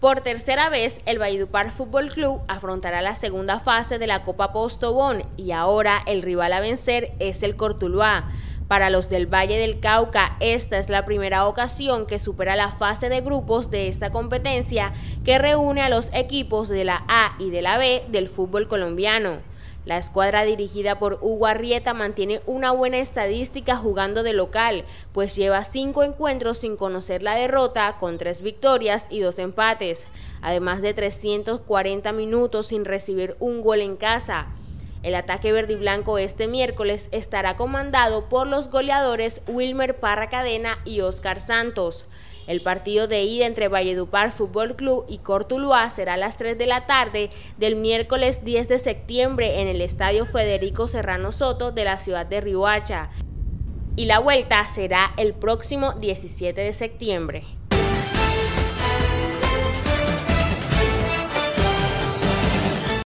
Por tercera vez, el Valledupar Fútbol Club afrontará la segunda fase de la Copa Postobón y ahora el rival a vencer es el Cortuluá. Para los del Valle del Cauca, esta es la primera ocasión que supera la fase de grupos de esta competencia que reúne a los equipos de la A y de la B del fútbol colombiano. La escuadra dirigida por Hugo Arrieta mantiene una buena estadística jugando de local, pues lleva cinco encuentros sin conocer la derrota, con tres victorias y dos empates, además de 340 minutos sin recibir un gol en casa. El ataque verde y blanco este miércoles estará comandado por los goleadores Wilmer Parra Cadena y Oscar Santos. El partido de ida entre Valledupar Fútbol Club y Cortuluá será a las 3 de la tarde del miércoles 10 de septiembre en el Estadio Federico Serrano Soto de la ciudad de Riohacha. Y la vuelta será el próximo 17 de septiembre.